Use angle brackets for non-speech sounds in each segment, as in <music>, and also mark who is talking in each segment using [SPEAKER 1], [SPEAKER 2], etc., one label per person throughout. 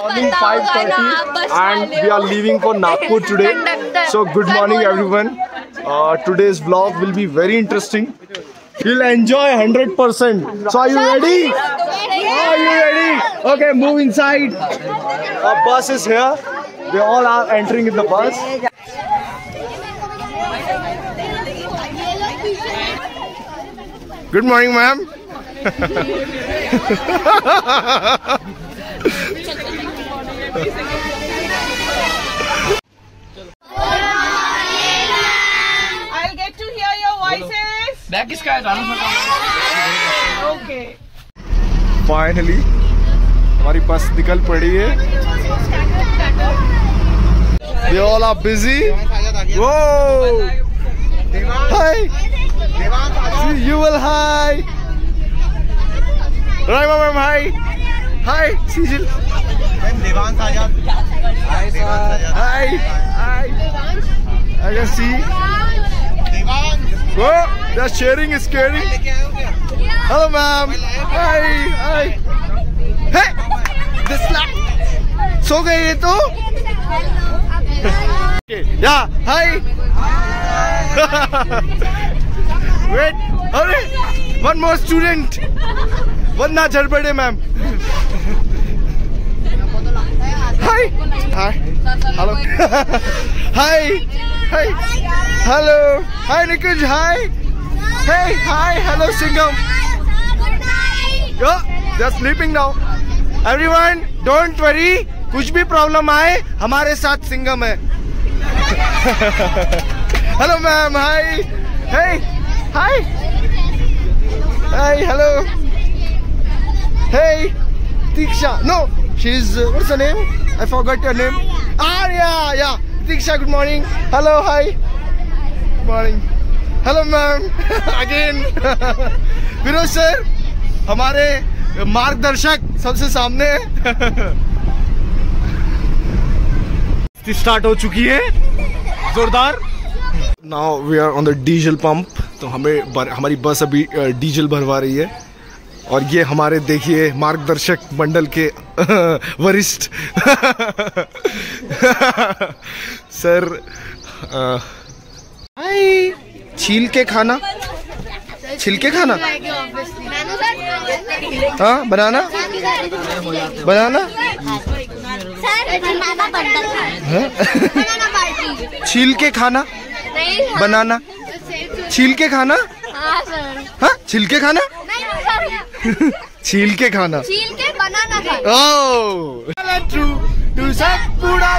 [SPEAKER 1] Morning 5:30 and we are leaving for Nagpur today. So good morning everyone. Uh, today's vlog will be very interesting. You'll enjoy 100%. So are you ready? Are you ready? Okay, move inside. A bus is here. They all are entering in the bus. Good morning, ma'am. <laughs>
[SPEAKER 2] I'll get to hear your voices.
[SPEAKER 3] Bag किसका है जानो
[SPEAKER 2] Okay.
[SPEAKER 1] Finally हमारी bus निकल पड़ी है They all are busy. Whoa! Hi. See, you will hi. Raima ma'am, I can see. Whoa! They're sharing is caring. Hello, ma'am. Hi. Hi. Hey! This la- सो गए ये तो या हाय वेट अरे one more student Vandana Jharbade ma'am hi hi hello hi hi hello hi Nikunj hi hey hi hello Singham Yo, they're sleeping now. Everyone, don't worry. कुछ भी problem आए हमारे साथ सिंगम है. Hello ma'am hi hey hi hi hello hey Diksha no she is what's her name I forgot your name Arya yeah Diksha good morning hello hi good morning hello ma'am again Vinod sir हमारे मार्गदर्शक सबसे सामने start हो चुकी है जोरदार now we are on the diesel pump तो हमें हमारी बस अभी डीजल भरवा रही है और ये हमारे देखिए मार्गदर्शक मंडल के <laughs> वरिष्ठ। <laughs> Sir hi. छील के खाना? छिलके खाना? हाँ बनाना? बनाना? <laughs> छील के खाना? बनाना? छील के खाना? हाँ छील के खाना? छील के खाना
[SPEAKER 4] छील के बनाना था
[SPEAKER 1] Oh, true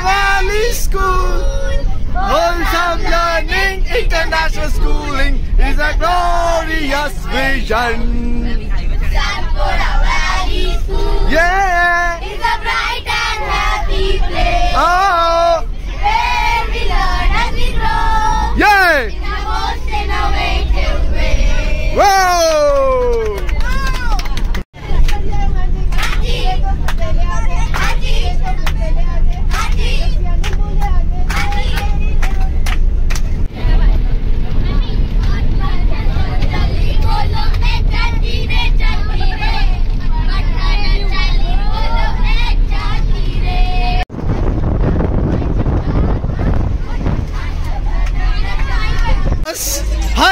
[SPEAKER 1] Valley School. Wholesome learning, international schooling is a glorious vision.
[SPEAKER 4] Satpura Valley School
[SPEAKER 1] Yeah.
[SPEAKER 4] is a bright and happy place
[SPEAKER 1] Oh,
[SPEAKER 4] where we learn as we grow
[SPEAKER 1] yeah.
[SPEAKER 4] in a most innovative way.
[SPEAKER 1] Whoa.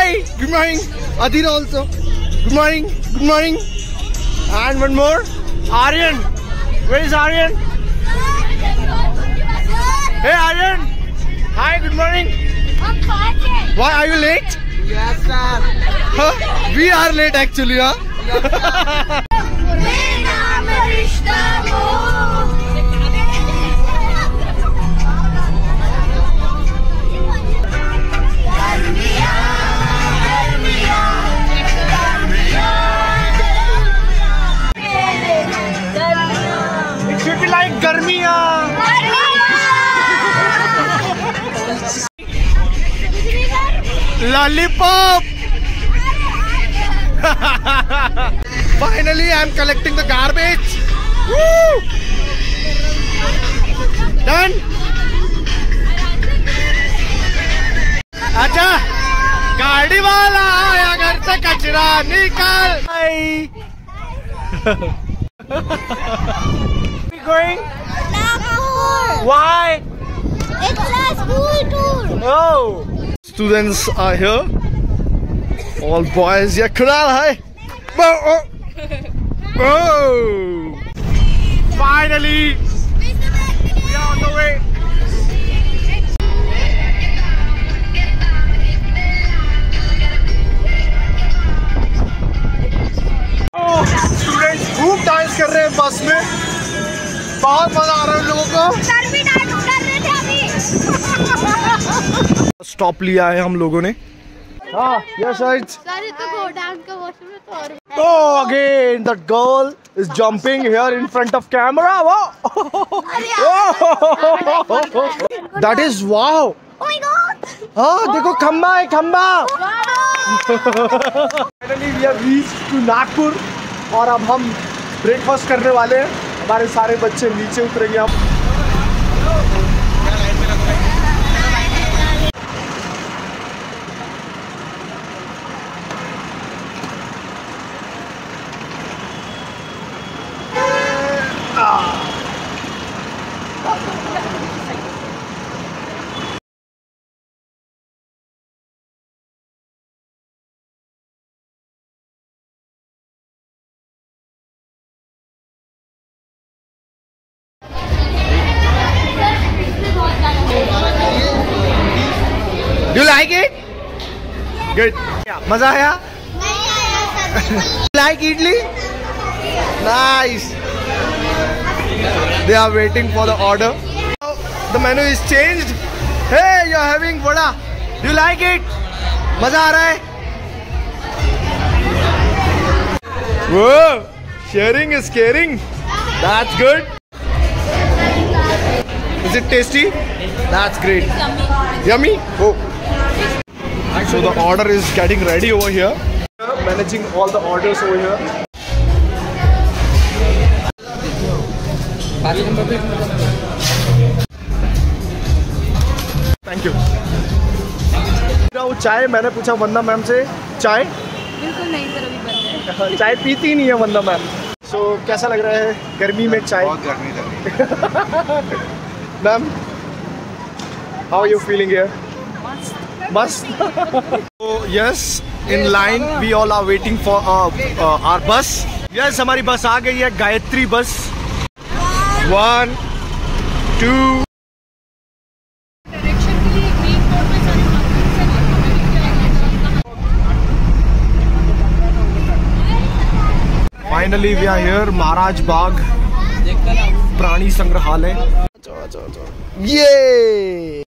[SPEAKER 1] Hi. Good morning. Adira also. Good morning. Good morning. And one more. Aryan. Where is Aryan? Hey Aryan. Hi. Good morning. Why are you late?
[SPEAKER 2] Yes, sir.
[SPEAKER 1] Huh? We are late actually, huh? It <laughs> Lollipop. <laughs> Finally, I'm collecting the garbage. Woo! Done. अच्छा गाड़ी वाला आया घर से कचरा निकाल आई going?
[SPEAKER 4] Nagpur.
[SPEAKER 1] Why?
[SPEAKER 4] It's a school tour.
[SPEAKER 1] Oh. Students are here. All boys. Yeah, Kunal, hi. Oh, oh. oh. Finally, we are on the way. Students खूब dance कर रहे हैं बस में बहुत मजा आ रहा है उन लोगों को स्टॉप लिया है हम लोगों ने हाँ यस राइट
[SPEAKER 4] सर तो को डांस का वॉशरूम में तो और
[SPEAKER 1] Oh, again, that girl is jumping here in front of camera. Wow! <laughs> that is wow.
[SPEAKER 4] Oh my god.
[SPEAKER 1] हाँ देखो खम्बा है खम्बा वी नागपुर और अब हम ब्रेकफास्ट करने वाले हैं हमारे सारे बच्चे नीचे उतरेंगे हम गुड मजा आया like idli nice they are waiting for the order the menu is changed hey you're having vada do you like it मजा आ रहा है Whoa, sharing is caring that's good is it tasty that's great yummy oh So the order is getting ready over here. Managing all the orders over here. Thank you वो चाय मैंने पूछा वंदा ma'am से चाय?
[SPEAKER 2] बिल्कुल नहीं सर अभी बंद है। <laughs>
[SPEAKER 1] चाय पीती नहीं है वंदा मैम। सो so, कैसा लग रहा है गर्मी में चाय?
[SPEAKER 3] बहुत गर्मी लग रही है। <laughs>
[SPEAKER 1] Ma'am how are you feeling here बस। so yes in line we all are waiting for uh, uh, our bus. Yes हमारी बस आ गई है Gayatri bus one to
[SPEAKER 2] direction के लिए ग्रीन बोर्ड पे सारे
[SPEAKER 1] finally we are here Maharaj Bagh प्राणी संग्रहालय ये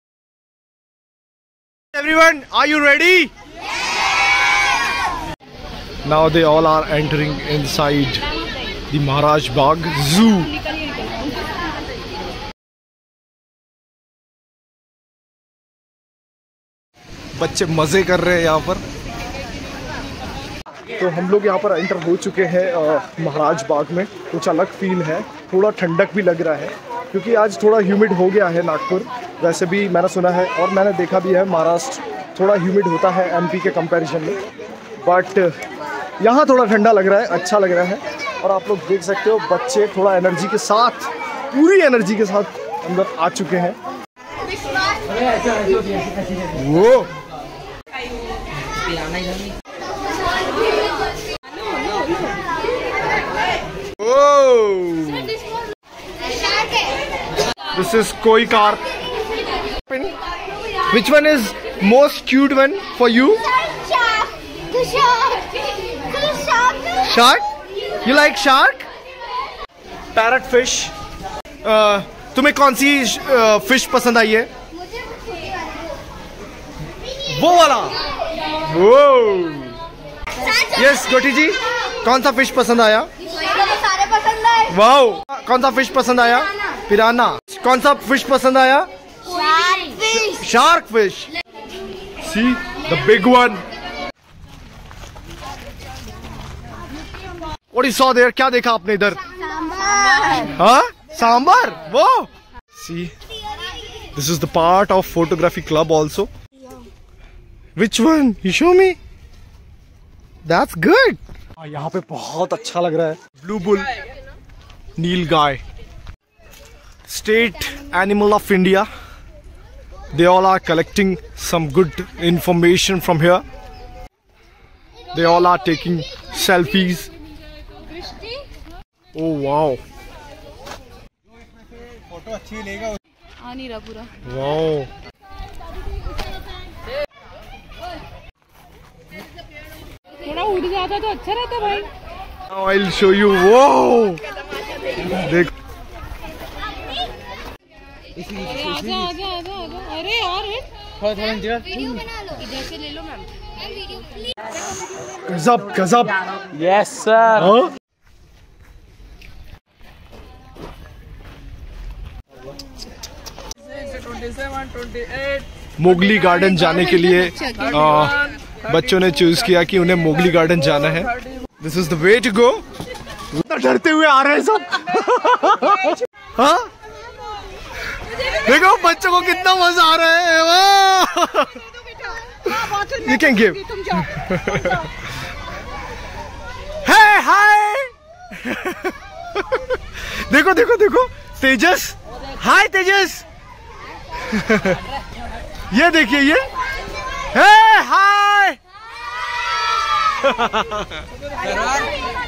[SPEAKER 1] everyone are you ready now they all are entering inside the maharaj bagh zoo बच्चे मज़े कर रहे हैं यहाँ पर तो हम लोग यहाँ पर एंटर हो चुके हैं महाराज बाग में कुछ अलग फील है थोड़ा ठंडक भी लग रहा है क्योंकि आज थोड़ा ह्यूमिड हो गया है नागपुर। वैसे भी मैंने सुना है और मैंने देखा भी है, महाराष्ट्र थोड़ा ह्यूमिड होता है एमपी के कंपैरिजन में। बट यहाँ थोड़ा ठंडा लग रहा है अच्छा लग रहा है। और आप लोग देख सकते हो, बच्चे थोड़ा एनर्जी के साथ, पूरी एनर्जी के साथ अंदर आ चुके हैं। वो! This is koi car. Which one is most cute one for you?
[SPEAKER 4] Shark. The shark. The shark.
[SPEAKER 1] Shark? You like shark? Parrot fish. Uh, तुम्हें कौन सी फ़िश पसंद आई है वो वाला वो यस गोटी जी कौन सा फ़िश पसंद आया
[SPEAKER 4] सारे पसंद आए
[SPEAKER 1] वाओ कौन सा फ़िश पसंद आया पिराना कौन सा फ़िश पसंद आया?
[SPEAKER 4] Shark fish
[SPEAKER 1] see the big one you saw there? क्या देखा आपने इधर? हाँ? सांबर? वो। See this is the part of photography club also which one you show me that's good यहाँ पे बहुत अच्छा लग रहा है। Blue bull nilgai state animal of India. They all are collecting some good information from here. They all are taking selfies. Oh wow. Wow. Now I'll show you. Wow
[SPEAKER 2] अरे आजा आजा आजा आजा। अरे यार हट
[SPEAKER 4] वीडियो बना लो। इधर से ले लो मैम। मैम वीडियो प्लीज़
[SPEAKER 1] गजब गजब।
[SPEAKER 3] यस सर
[SPEAKER 1] हाँ? मोगली गार्डन जाने के लिए आ, बच्चों ने चूज़ किया कि उन्हें मोगली गार्डन जाना है। This is the way to go डरते हुए आ रहे हैं सब। <laughs> हाँ? देखो बच्चों को कितना मज़ा आ रहा है यू कैन गिव है हाय देखो देखो देखो। तेजस। हाय तेजस। ये देखिए ये। हे हाय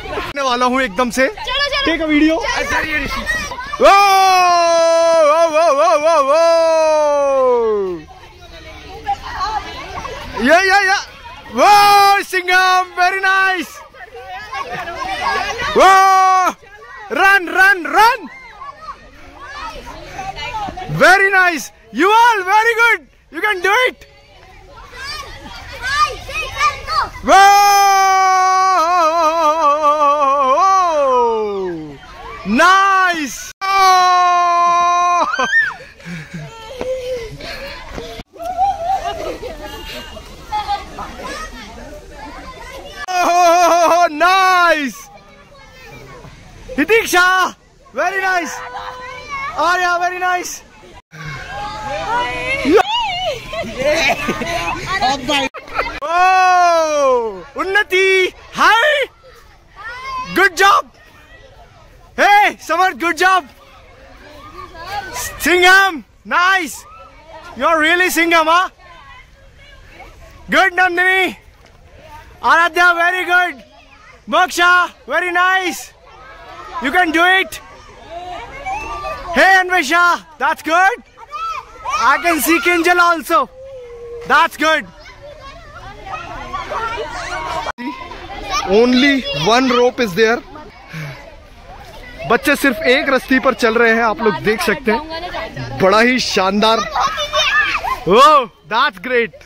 [SPEAKER 1] करने वाला हूँ एकदम से। Take a video Whoa! Whoa, whoa, whoa, whoa, whoa! Yeah, yeah, yeah. Whoa, Singham, very nice. Whoa! Run, run, run. Very nice. You all very good. You can do it. Whoa! Nice! Hitiksha! Very nice! Arya, very nice! Oh! Unnati! Hi! Good job! Hey, Samar, good job! Singham! Nice! You're really Singham, huh? Good, Nandini! Aradhya, very good! Moksha, very nice! You can do it! Hey, Anvesha, that's good! I can see Kinjal also. That's good. Only one rope is there. बच्चे सिर्फ़ एक रस्सी पर चल रहे हैं आप लोग देख सकते हैं बड़ा ही शानदार ओ दैट्स ग्रेट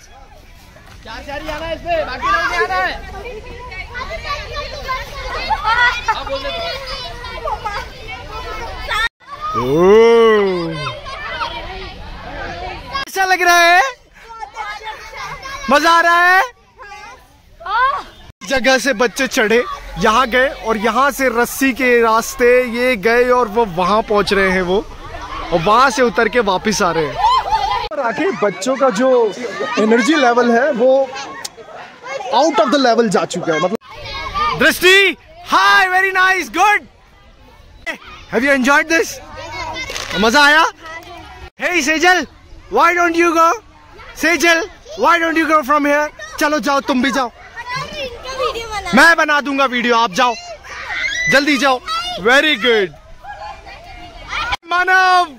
[SPEAKER 1] कैसा लग रहा है? मज़ा आ रहा है? जगह से बच्चे चढ़े, यहाँ गए और यहाँ से रस्सी के रास्ते ये गए और वो वहाँ पहुँच रहे हैं वो। और वहाँ से उतर के वापस आ रहे हैं। और आके बच्चों का जो एनर्जी लेवल है, वो आउट ऑफ़ द लेवल जा चुका है। मतलब Drishti hi very nice good have you enjoyed this मज़ा आया? Hey Sejal why don't you go Sejal why don't you go from here चलो जाओ, तुम भी जाओ। मैं बना दूँगा वीडियो आप जाओ। जल्दी जाओ। वेरी गुड मानव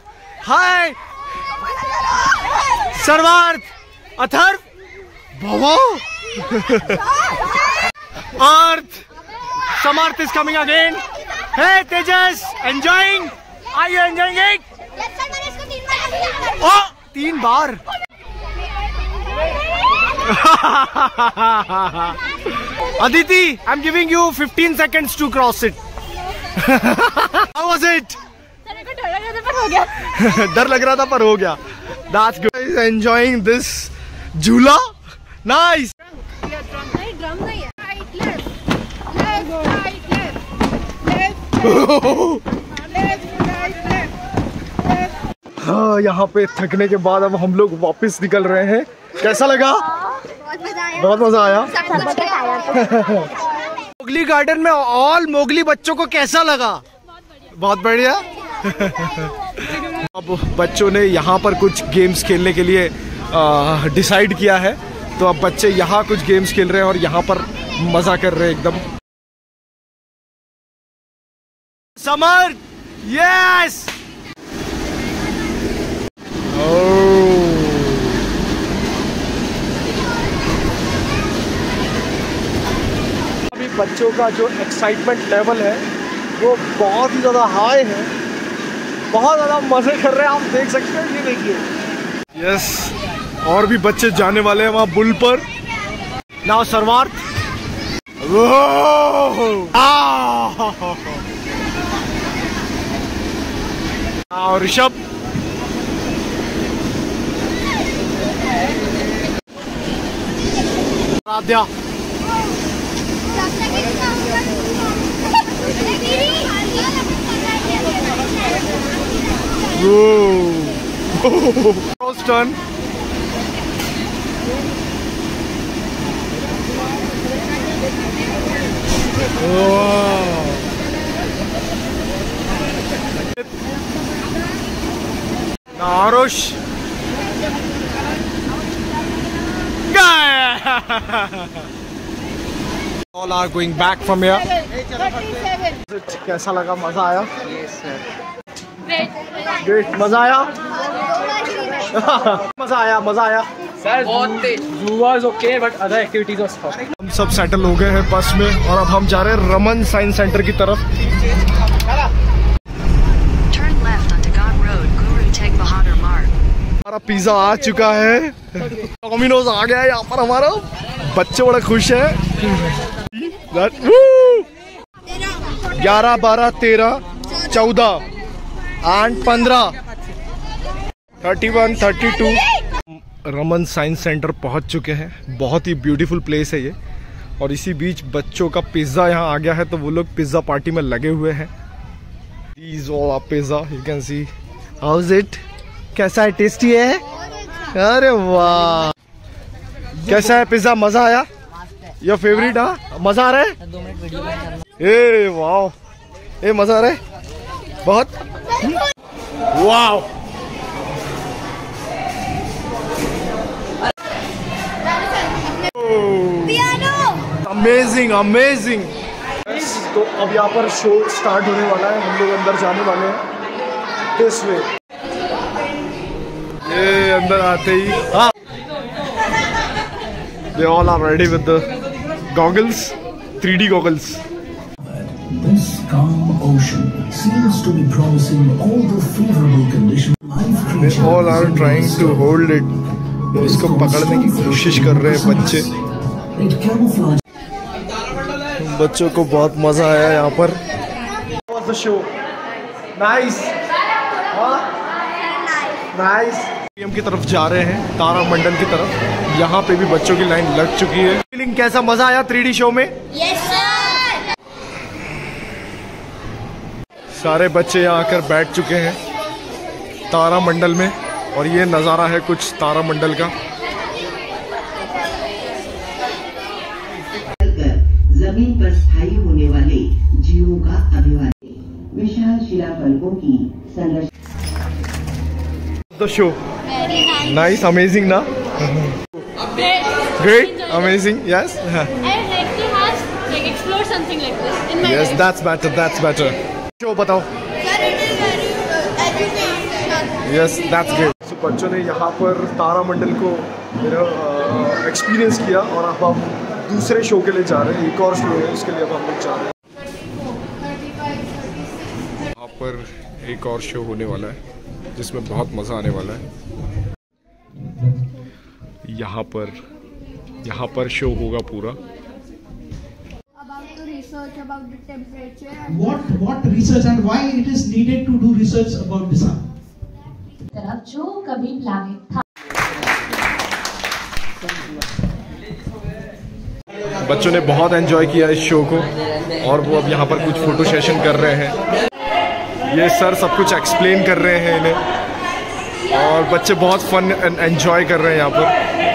[SPEAKER 1] हाय सर्वार्थ अथर्व भवो अर्थ समर्थ is coming again hey tejas enjoying are you enjoying it oh तीन बार Aditi, I'm giving you 15 seconds to cross it. How was it? डर लग रहा था पर हो गया That's good. Enjoying this झूला? Nice.
[SPEAKER 2] नहीं ड्रम नहीं है right left left right left left left right left
[SPEAKER 1] हाँ यहाँ पे थकने के बाद अब हम लोग वापस निकल रहे हैं। कैसा लगा?
[SPEAKER 4] बहुत मज़ा आया।
[SPEAKER 1] मोगली गार्डन में ऑल मोगली बच्चों को कैसा लगा? बहुत बढ़िया। अब बच्चों ने यहाँ पर कुछ गेम्स खेलने के लिए डिसाइड किया है। तो अब बच्चे यहाँ कुछ गेम्स खेल रहे हैं और यहाँ पर मज़ा कर रहे हैं एकदम। समर यस अभी बच्चों का जो एक्साइटमेंट लेवल है वो बहुत ही ज़्यादा हाई है। बहुत ज़्यादा मज़े कर रहे हैं आप देख सकते हैं ये देखिए। यस और भी बच्चे जाने वाले हैं वहाँ बुल पर। नाउ सर्वार्थ और Rishabh. Aaradhya. <laughs> turn. Arush. All are going back from here. कैसा लगा? मज़ा आया? ग्रेट मज़ा आया? मज़ा आया मज़ा आया।
[SPEAKER 3] सर बहुत ओके बट अदर एक्टिविटीज़
[SPEAKER 1] हम सब सेटल हो गए हैं बस में और अब हम जा रहे हैं रमन साइंस सेंटर की तरफ़। हमारा पिज्जा आ चुका है। डोमिनोज आ गया है यहाँ पर हमारा। बच्चे बड़े खुश है। ग्यारह, बारह, तेरह, चौदह, आठ, पंद्रह thirty one thirty two Raman science centre पहुँच चुके हैं। बहुत ही ब्यूटीफुल प्लेस है ये। और इसी बीच बच्चों का पिज़्ज़ा यहाँ आ गया है तो वो लोग पिज़्ज़ा पार्टी में लगे हुए हैं। Are pizza. You can see. How's it? कैसा है? टेस्टी है? अरे वाह। कैसा है पिज्जा मज़ा आया? योर फेवरेट हाँ? मज़ा आ रहा है? ए, वाह। ए, मज़ा आ रहा है? बहुत। वाह। अमेजिंग अमेजिंग तो अब यहाँ पर शो स्टार्ट होने वाला है। हम लोग अंदर जाने वाले हैं। दिस वे ये अंदर आते ही। They all are ready with the goggles 3D goggles
[SPEAKER 5] this calm ocean seems to be promising all the favourable
[SPEAKER 1] condition
[SPEAKER 5] they
[SPEAKER 1] all are trying to hold it उसको पकड़ने की कोशिश कर रहे हैं बच्चे बच्चों को बहुत मज़ा आया यहाँ पर। शो नाइस नाइस की तरफ़ जा रहे हैं तारा मंडल की तरफ़। यहाँ पे भी बच्चों की लाइन लग चुकी है। फीलिंग कैसा? मज़ा आया थ्री शो में?
[SPEAKER 4] यस सर
[SPEAKER 1] सारे बच्चे यहाँ आकर बैठ चुके हैं तारा मंडल में और ये नज़ारा है कुछ तारा मंडल का।
[SPEAKER 6] ज़मीन पर स्थायी होने वाले जीवों का अभिवादन। विशाल शिलाफलकों की संरचना।
[SPEAKER 1] द शो नाइस अमेजिंग ना great amazing yes
[SPEAKER 2] I'd like to have like explore something like this in my
[SPEAKER 1] yes
[SPEAKER 2] life.
[SPEAKER 1] That's better that's better show बताओ यस दैट्स ग्रेट सो बच्चों ने यहाँ पर तारामंडल को मेरा एक्सपीरियंस किया और अब हम दूसरे शो के लिए जा रहे हैं एक और शो है उसके लिए अब हम लोग जा रहे हैं। यहाँ पर एक और शो होने वाला है। जिसमें बहुत मज़ा आने वाला है। यहाँ पर यहाँ पर शो होगा पूरा। बच्चों ने बहुत एंजॉय किया इस शो को और वो अब यहाँ पर कुछ फ़ोटो सेशन कर रहे हैं। ये सर सब कुछ एक्सप्लेन कर रहे हैं इन्हें। और बच्चे बहुत फन एंजॉय कर रहे हैं यहाँ पर।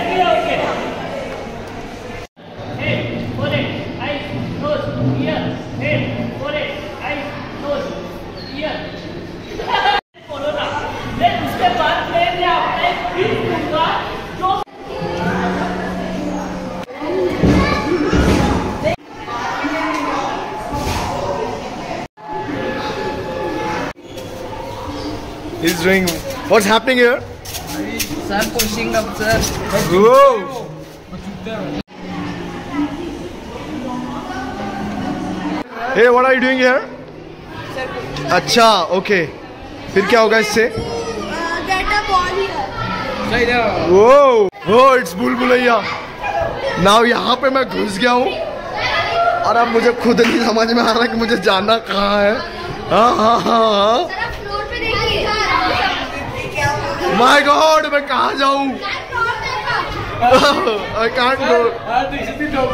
[SPEAKER 1] He's doing. What's happening here?
[SPEAKER 3] Sir pushing up, sir.
[SPEAKER 1] Whoa! Hey, what are you doing here? अच्छा ओके फिर क्या होगा इससे. वो वो इट्स बुलबुलैया नाउ यहाँ पे मैं घुस गया हूँ और अब मुझे खुद नहीं समझ में आ रहा कि मुझे जाना कहाँ है हाँ हाँ हाँ हाँ
[SPEAKER 4] जरा फ्लोर पे देखिए
[SPEAKER 1] माय गॉड मैं कहा जाऊ? I can't go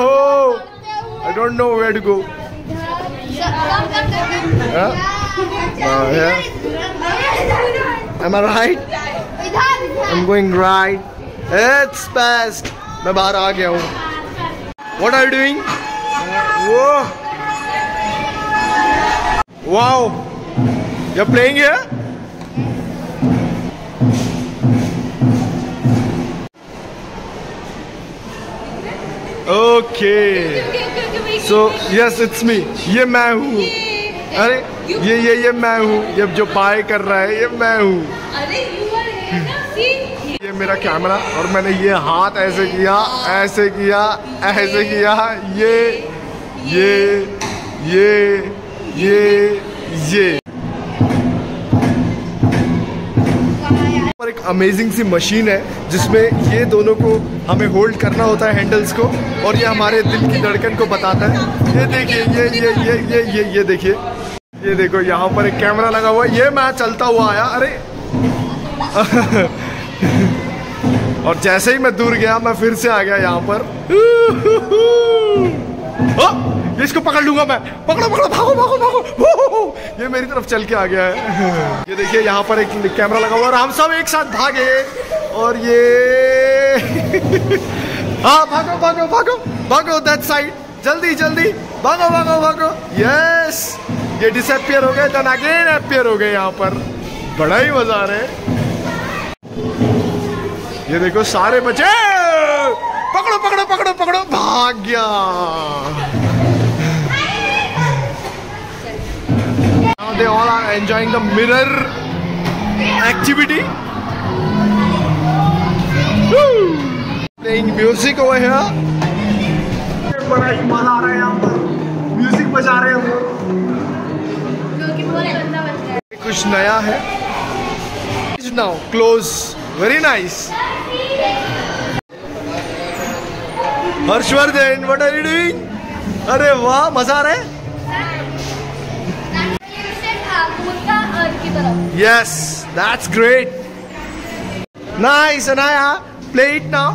[SPEAKER 1] I don't know wait go M R right I am going right it's best मैं बाहर आ गया हूँ. वॉट आर डूंग वो wow You're playing here? Okay. So yes, it's me. ये मैं हूँ. अरे ये ये ये मैं हूँ. ये जो बाय कर रहा है ये मैं हूँ. ये मेरा कैमरा और मैंने ये हाथ ऐसे किया ऐसे किया ऐसे किया ये ये ये ये ये अमेजिंग सी मशीन है, जिसमें ये दोनों को हमें होल्ड करना होता है हैंडल्स को, और ये हमारे दिल की धड़कन को बताता है। ये देखिए, ये ये ये ये ये ये देखिए। ये देखो, यहाँ पर एक कैमरा लगा हुआ है। ये मैं चलता हुआ आया, अरे! <laughs> और जैसे ही मैं दूर गया, मैं फिर से आ गया यहाँ पर। <laughs> ये इसको पकड़ लूँगा मैं। पकड़ो पकड़ो, भागो भागो भागो। ये मेरी तरफ़ चल के आ गया है। ये देखिए, यहाँ पर एक कैमरा लगा हुआ है हम सब एक साथ भागे। और ये <laughs> हाँ भागो भागो भागो भागो दैट साइड जल्दी जल्दी। भागो भागो भागो। यस ये डिसअपियर हो गए देन अगेन अपियर हो गए यहाँ पर। बड़ा ही मज़ा आ रहा है। ये देखो, सारे बच्चे पकड़ो पकड़ो पकड़ो पकड़ो। भाग गया। They all are enjoying the mirror activity. Woo! Playing music over here. बड़ा ही मज़ा आ रहा है यहाँ पर म्यूज़िक बजा रहे हैं कुछ नया है now close very nice Harshvardhan what are you doing अरे वाह, मज़ा आ रहा है Yes, that's great. Nice, Anaya. Play it now.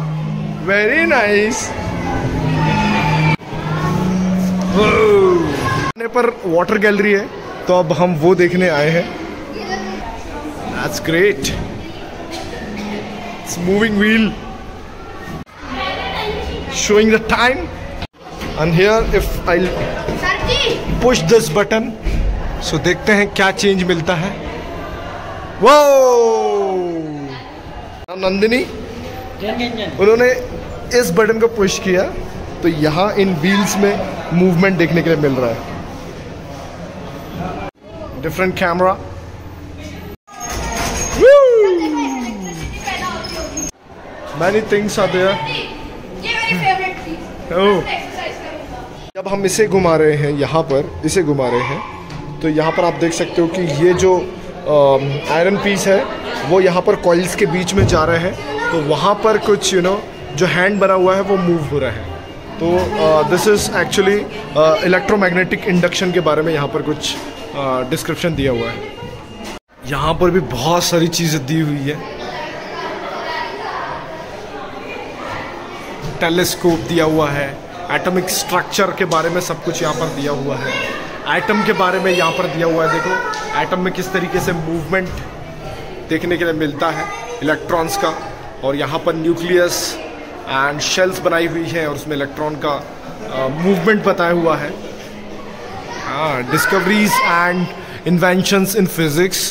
[SPEAKER 1] Very nice. Whoa. पर वाटर गैलरी है तो अब हम वो देखने आए हैं That's great. It's moving wheel. Showing the time. And here if I push this button सो देखते हैं क्या चेंज मिलता है वो नंदिनी। उन्होंने इस बटन को पुश किया तो यहाँ इन व्हील्स में मूवमेंट देखने के लिए मिल रहा है। Different camera many things are there. Oh. जब हम इसे घुमा रहे हैं यहाँ पर इसे घुमा रहे हैं तो यहाँ पर आप देख सकते हो कि ये जो आयरन पीस है वो यहाँ पर कॉइल्स के बीच में जा रहे हैं तो वहाँ पर कुछ यू you नो know, जो हैंड बना हुआ है वो मूव हो रहा है। तो this is actually electromagnetic induction के बारे में यहाँ पर कुछ डिस्क्रिप्शन uh, दिया हुआ है। यहाँ पर भी बहुत सारी चीज़ें दी हुई है। टेलीस्कोप दिया हुआ है एटॉमिक स्ट्रक्चर के बारे में सब कुछ यहाँ पर दिया हुआ है। एटम के बारे में यहाँ पर दिया हुआ है, देखो। एटम में किस तरीके से मूवमेंट देखने के लिए मिलता है इलेक्ट्रॉन्स का। और यहाँ पर न्यूक्लियस एंड शेल्स बनाई हुई है और उसमें इलेक्ट्रॉन का मूवमेंट बताया हुआ हाँ। Discoveries and inventions in physics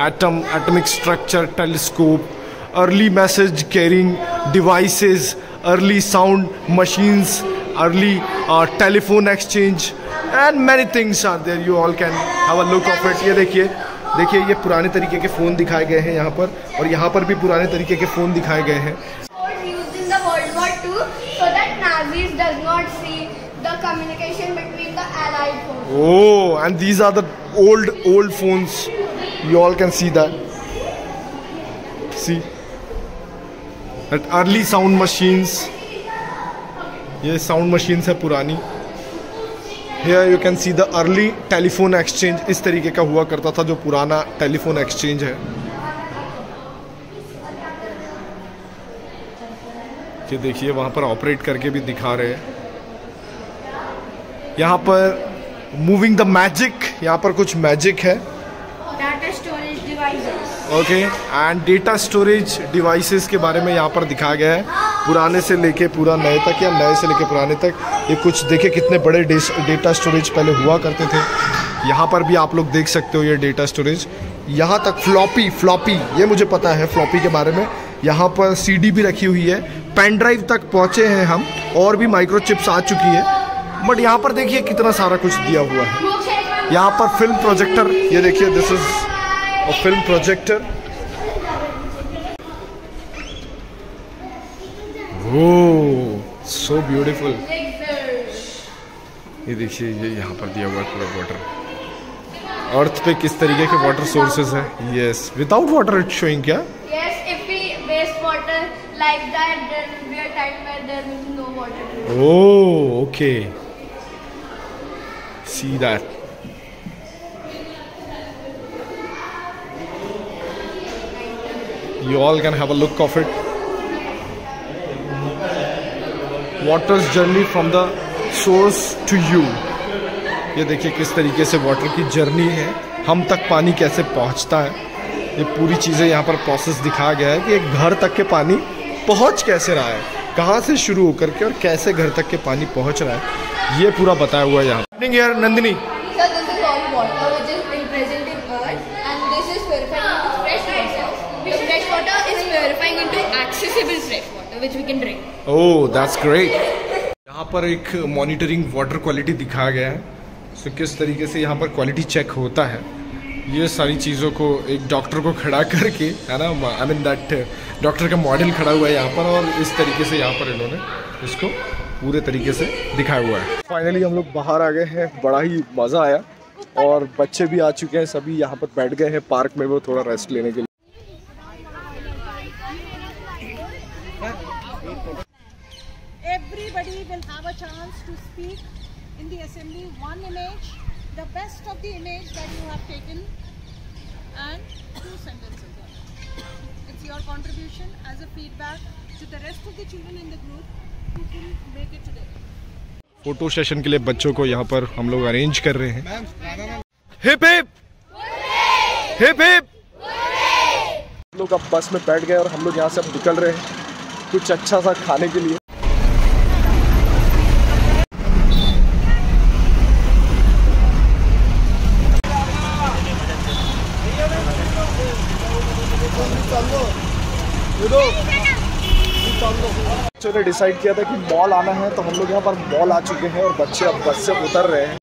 [SPEAKER 1] atom atomic structure telescope early message carrying devices early sound machines early telephone exchange and many things are there you all can have a look of it ये देखिए देखिए ये पुराने तरीके के phone दिखाए गए हैं यहाँ पर और यहाँ पर भी पुराने तरीके के फ़ोन दिखाए गए हैं. Oh, and these are the old, old phones. You all can see that. See? That early sound machines. ये साउंड मशीन्स है पुरानी here you can see the early telephone exchange इस तरीके का हुआ करता था जो पुराना टेलीफोन एक्सचेंज है। ये देखिए वहाँ पर ऑपरेट करके भी दिखा रहे हैं। यहाँ पर मूविंग द मैजिक यहाँ पर कुछ मैजिक है।
[SPEAKER 4] Storage devices.
[SPEAKER 1] Okay and data storage devices के बारे में यहाँ पर दिखाया गया है। पुराने से लेके पूरा नए तक या नए से लेके पुराने तक ये कुछ देखे कितने बड़े डेटा स्टोरेज पहले हुआ करते थे। यहाँ पर भी आप लोग देख सकते हो ये डेटा स्टोरेज। यहाँ तक फ्लॉपी फ्लॉपी, ये मुझे पता है फ्लॉपी के बारे में। यहाँ पर सीडी भी रखी हुई है। पेन ड्राइव तक पहुँचे हैं हम, और भी माइक्रो चिप्स आ चुकी है। बट यहाँ पर देखिए कितना सारा कुछ दिया हुआ है। यहाँ पर फ़िल्म प्रोजेक्टर ये देखिए this is film projector Oh, so beautiful ये देखिए ये यहाँ पर दिया हुआ है पूरा वाटर अर्थ पे किस तरीके के वाटर सोर्सेस है?
[SPEAKER 4] Yes without water it
[SPEAKER 1] showing क्या? See that you all can have a look of it water's journey from the source to you ये देखिए किस तरीके से वाटर की जर्नी है। हम तक पानी कैसे पहुँचता है। ये पूरी चीज़ें यहाँ पर प्रोसेस दिखाया गया है कि एक घर तक के पानी पहुँच कैसे रहा है। कहाँ से शुरू होकर के और कैसे घर तक के पानी पहुँच रहा है। ये पूरा बताया हुआ है यहाँ।
[SPEAKER 7] मॉर्निंग यार Nandini which we can drink.
[SPEAKER 1] Oh that's great यहाँ पर एक मॉनिटरिंग वाटर क्वालिटी दिखाया गया है। सो किस तरीके से यहाँ पर क्वालिटी चेक होता है? ये सारी चीज़ों को एक डॉक्टर को खड़ा करके, है ना आई मीन दैट डॉक्टर का मॉडल खड़ा हुआ है यहाँ पर और इस तरीके से यहाँ पर इन्होंने इसको पूरे तरीके से दिखाया हुआ है। फाइनली हम लोग बाहर आ गए हैं। बड़ा ही मज़ा आया और बच्चे भी आ चुके हैं। सभी यहाँ पर बैठ गए हैं पार्क में वो थोड़ा रेस्ट लेने के लिए।
[SPEAKER 8] Everybody will have a chance to speak in the assembly one image, the best of the image that you have taken, and two sentences. It's your contribution as a feedback to the rest of the children in the group who couldn't make it today.
[SPEAKER 1] Photo session के लिए बच्चों को यहाँ पर हम लोग arrange कर रहे हैं हिप हिप हिप हिप लोग अब बस में बैठ गए और हम लोग यहाँ से अब निकल रहे हैं कुछ अच्छा सा खाने के लिए बच्चों ने डिसाइड किया था कि मॉल आना है तो हम लोग यहाँ पर मॉल आ चुके हैं और बच्चे अब बस से उतर रहे हैं।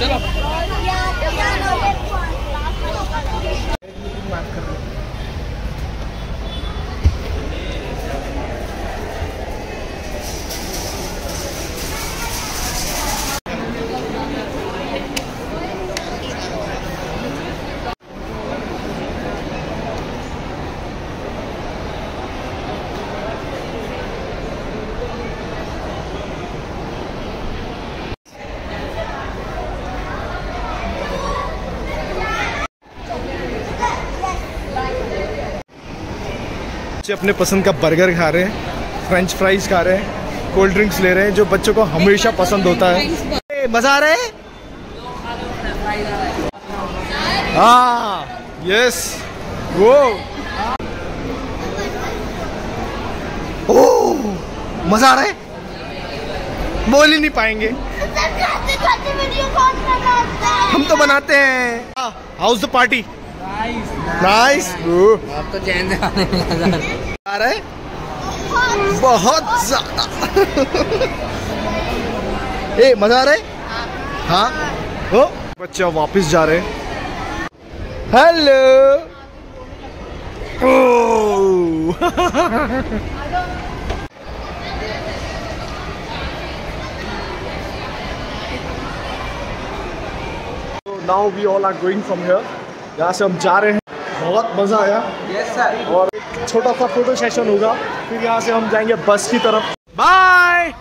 [SPEAKER 1] बच्चे अपने पसंद का बर्गर खा रहे हैं फ्रेंच फ्राइज खा रहे हैं कोल्ड ड्रिंक्स ले रहे हैं जो बच्चों को हमेशा पसंद होता है। मज़ा आ रहा है? हाँ यस वो। ओ मज़ा आ रहा है? बोल ही नहीं पाएँगे।
[SPEAKER 4] खाते खाते
[SPEAKER 1] हम तो बनाते हैं। हाउस द पार्टी नाइस
[SPEAKER 3] आप तो चैन <laughs>
[SPEAKER 1] आ रहा है? बहुत ज़्यादा। <laughs> ए, मज़ा आ रहा है? हाँ। ओ। बच्चा वापस जा रहे हैं। Hello. Now we all are going from here यहाँ से हम जा रहे हैं। बहुत मज़ा आया।
[SPEAKER 3] Yes, सर
[SPEAKER 1] और छोटा सा फ़ोटो सेशन होगा। फिर यहाँ से हम जाएँगे बस की तरफ़। बाय